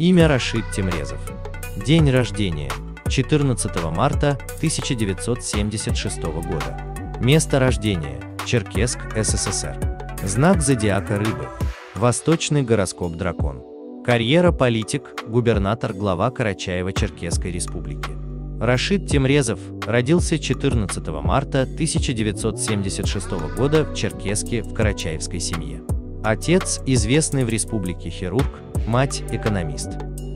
Имя Рашид Темрезов. День рождения. 14 марта 1976 года. Место рождения. Черкесск, СССР. Знак зодиака Рыбы. Восточный гороскоп Дракон. Карьера политик, губернатор, глава Карачаево-Черкесской республики. Рашид Темрезов родился 14 марта 1976 года в Черкеске в карачаевской семье. Отец – известный в республике хирург, мать – экономист.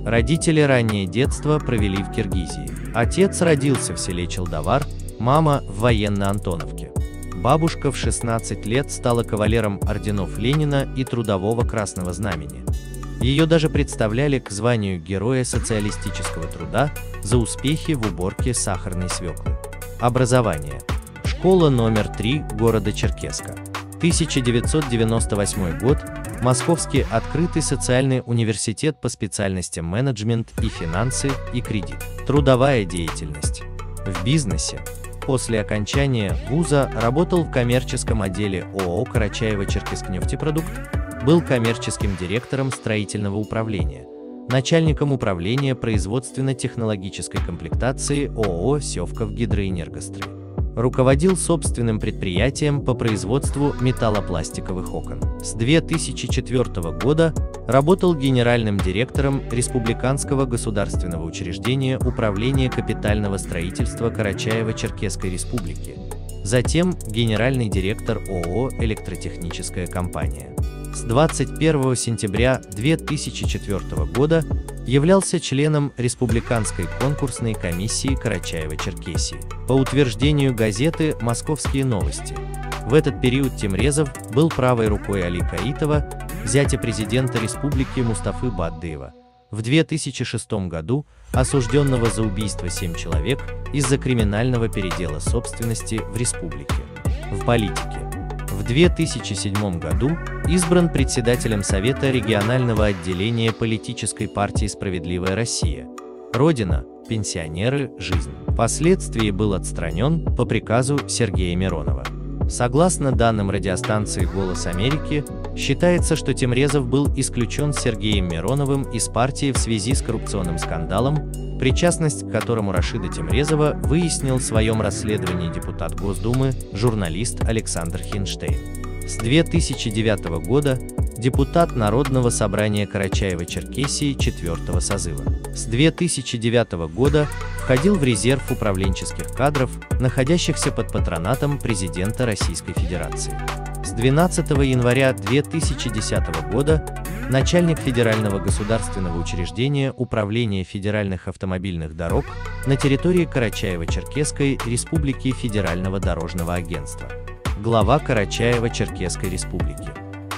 Родители раннее детство провели в Киргизии. Отец родился в селе Челдовар, мама – в военно-Антоновке. Бабушка в 16 лет стала кавалером орденов Ленина и Трудового Красного Знамени. Ее даже представляли к званию Героя социалистического труда за успехи в уборке сахарной свеклы. Образование. Школа номер 3 города Черкеска. 1998 год. Московский открытый социальный университет по специальностям менеджмент и финансы и кредит. Трудовая деятельность. В бизнесе. После окончания вуза работал в коммерческом отделе ООО «Карачаево-Черкесск-нефтепродукт», был коммерческим директором строительного управления, начальником управления производственно-технологической комплектации ООО «Севков Гидроэнергострой». Руководил собственным предприятием по производству металлопластиковых окон. С 2004 года работал генеральным директором Республиканского государственного учреждения Управления капитального строительства Карачаево-Черкесской Республики. Затем генеральный директор ООО «Электротехническая компания» с 21 сентября 2004 года являлся членом Республиканской конкурсной комиссии Карачаева-Черкесии. По утверждению газеты «Московские новости», в этот период Тимрезов был правой рукой Али Каитова, зятя президента республики Мустафы Баддыева. В 2006 году осужденного за убийство 7 человек из-за криминального передела собственности в республике. В политике. В 2007 году избран председателем Совета регионального отделения политической партии «Справедливая Россия». Родина, пенсионеры, жизнь. Впоследствии был отстранен по приказу Сергея Миронова. Согласно данным радиостанции «Голос Америки», считается, что Темрезов был исключен Сергеем Мироновым из партии в связи с коррупционным скандалом, причастность к которому Рашида Темрезова выяснил в своем расследовании депутат Госдумы, журналист Александр Хинштейн. С 2009 года депутат Народного собрания Карачаева-Черкесии 4 созыва. С 2009 года входил в резерв управленческих кадров, находящихся под патронатом президента Российской Федерации. С 12 января 2010 года начальник Федерального государственного учреждения Управления федеральных автомобильных дорог на территории Карачаево-Черкесской Республики Федерального дорожного агентства. Глава Карачаево-Черкесской Республики.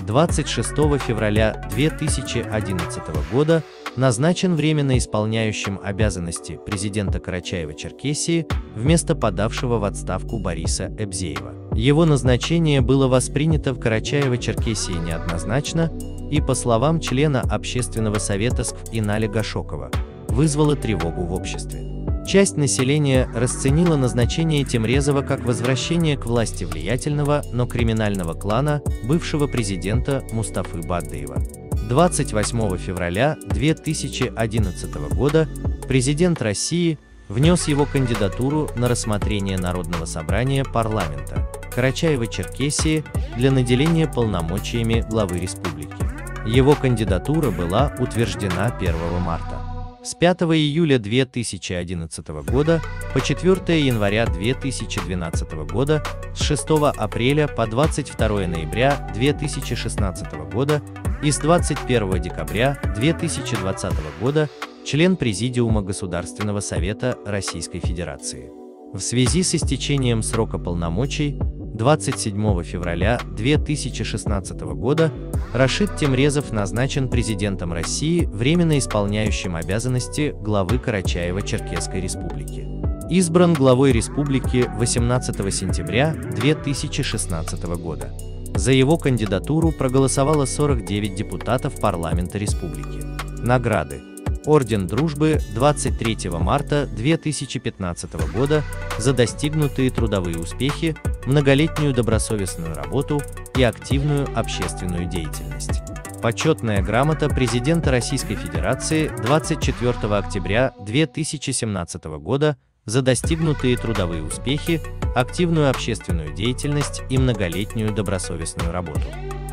26 февраля 2011 года назначен временно исполняющим обязанности президента Карачаева-Черкесии вместо подавшего в отставку Бориса Эбзеева. Его назначение было воспринято в Карачаево-Черкесии неоднозначно и, по словам члена Общественного совета СКФ Инали Гашокова, вызвало тревогу в обществе. Часть населения расценила назначение Темрезова как возвращение к власти влиятельного, но криминального клана бывшего президента Мустафы Баддыева. 28 февраля 2011 года президент России внес его кандидатуру на рассмотрение Народного собрания парламента Карачаева-Черкесии для наделения полномочиями главы республики. Его кандидатура была утверждена 1 марта. С 5 июля 2011 года по 4 января 2012 года, с 6 апреля по 22 ноября 2016 года и с 21 декабря 2020 года член Президиума Государственного Совета Российской Федерации. В связи с истечением срока полномочий 27 февраля 2016 года Рашид Темрезов назначен президентом России, временно исполняющим обязанности главы Карачаева-Черкесской республики. Избран главой республики 18 сентября 2016 года. За его кандидатуру проголосовало 49 депутатов парламента республики. Награды. Орден Дружбы 23 марта 2015 года за достигнутые трудовые успехи, многолетнюю добросовестную работу и активную общественную деятельность. Почетная грамота президента Российской Федерации 24 октября 2017 года за достигнутые трудовые успехи, активную общественную деятельность и многолетнюю добросовестную работу.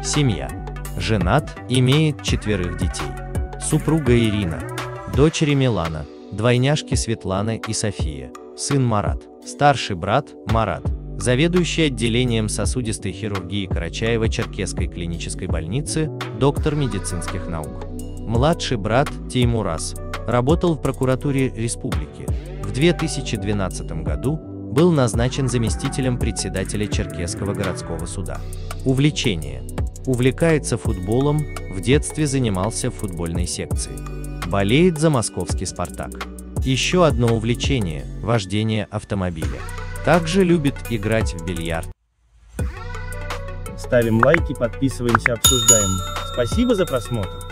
Семья. Женат, имеет четверых детей. Супруга Ирина. Дочери Милана, двойняшки Светлана и София. Сын Марат. Старший брат Марат. Заведующий отделением сосудистой хирургии Карачаева-Черкесской клинической больницы, доктор медицинских наук. Младший брат Теймурас. Работал в прокуратуре республики. В 2012 году был назначен заместителем председателя Черкесского городского суда. Увлечение. Увлекается футболом, в детстве занимался в футбольной секции. Болеет за московский «Спартак». Еще одно увлечение – вождение автомобиля. Также любит играть в бильярд. Ставим лайки, подписываемся, обсуждаем. Спасибо за просмотр.